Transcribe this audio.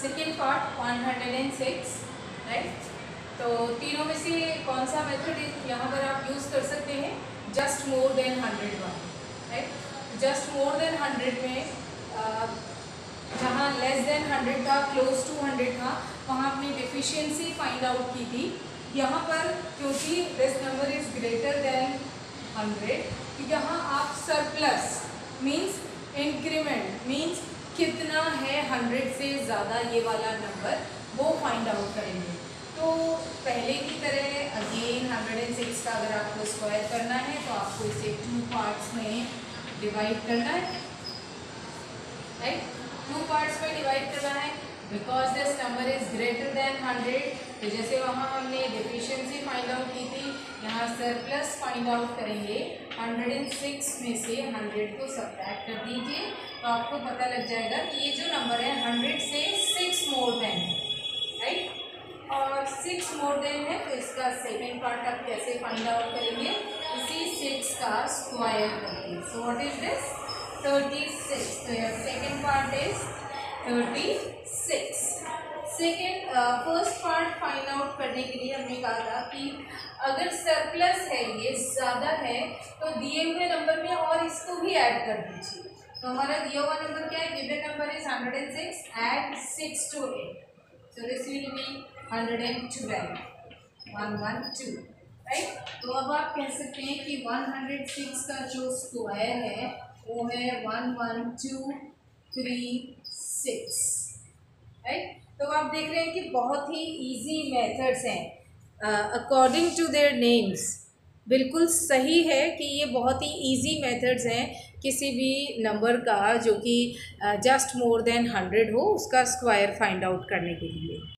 Second part one hundred and six right तो तीनों में से कौन सा मेथड यहाँ पर आप यूज़ कर सकते हैं? Just more than hundred one right just more than hundred में जहाँ लेस देन हंड्रेड था क्लोज टू हंड्रेड था, वहाँ आपने डिफिशियंसी फाइंड आउट की थी। यहाँ पर क्योंकि this number is greater than hundred यहाँ आप सरप्लस मीन्स इंक्रीमेंट मीन्स है हंड्रेड से ज़्यादा ये वाला नंबर वो फाइंड आउट करेंगे। तो पहले की तरह अगेन हंड्रेड एंड सिक्स का अगर आपको स्क्वायर करना है तो आपको इसे टू पार्ट्स में डिवाइड करना है। राइट टू पार्ट्स में डिवाइड करना है because this number is greater than hundred तो जैसे वहाँ हमने डिफिशियंसी फाइंड आउट की थी, यहाँ सरप्लस फाइंड आउट करेंगे हंड्रेड एंड सिक्स में से हंड्रेड को सब्ट्रैक्ट कर दीजिए तो आपको पता लग जाएगा कि ये जो नंबर है हंड्रेड से सिक्स मोर देन है राइट और सिक्स मोर देन है तो इसका सेकेंड पार्ट आप कैसे फाइंड आउट करेंगे? इसी सिक्स का स्क्वायर करेंगे। So what is this thirty six तो यह second part is thirty six second first part find out करने के लिए हमने कहा था कि अगर सरप्लस है, ये ज़्यादा है तो दिए हुए नंबर में और इसको भी ऐड कर दीजिए। तो हमारा दिया हुआ नंबर क्या है? Given number is hundred and six add six to eight so this will be hundred and twelve one one two right तो अब आप कह सकते हैं कि वन हंड्रेड सिक्स का जो स्क्वायर है, वो है one one two three six right तो आप देख रहे हैं कि बहुत ही इजी मेथड्स हैं। अकॉर्डिंग टू देयर नेम्स बिल्कुल सही है कि ये बहुत ही इजी मेथड्स हैं। किसी भी नंबर का जो कि जस्ट मोर देन हंड्रेड हो, उसका स्क्वायर फाइंड आउट करने के लिए।